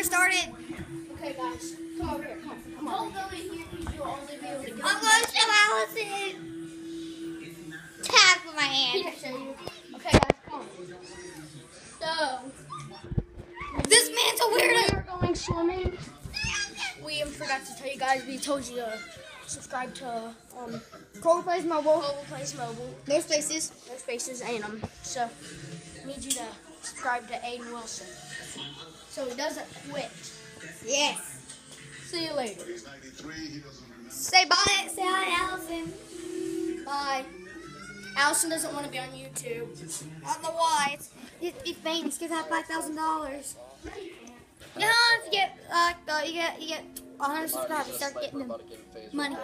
I started. Okay, guys, come over here. Come, come on. Don't go in here because you'll only be able to get. I'm going to show Allison. Tag with my hand. Can't show you. Okay, guys, come on. So, This man's a weirdo. we weirdo. are going swimming. We forgot to tell you guys. We told you to subscribe to um, Cole plays mobile. Mobile Place Mobile. No spaces. No spaces and um. So, need you to subscribe to Aden Wilson, so he doesn't quit. Yes. See you later. Say bye. Say hi, Allison. Bye. Allison doesn't want to be on YouTube. I don't know why. It's, it's famous. Give that five thousand dollars. You know, if you get like uh, you get you get 100 subscribers, start getting money.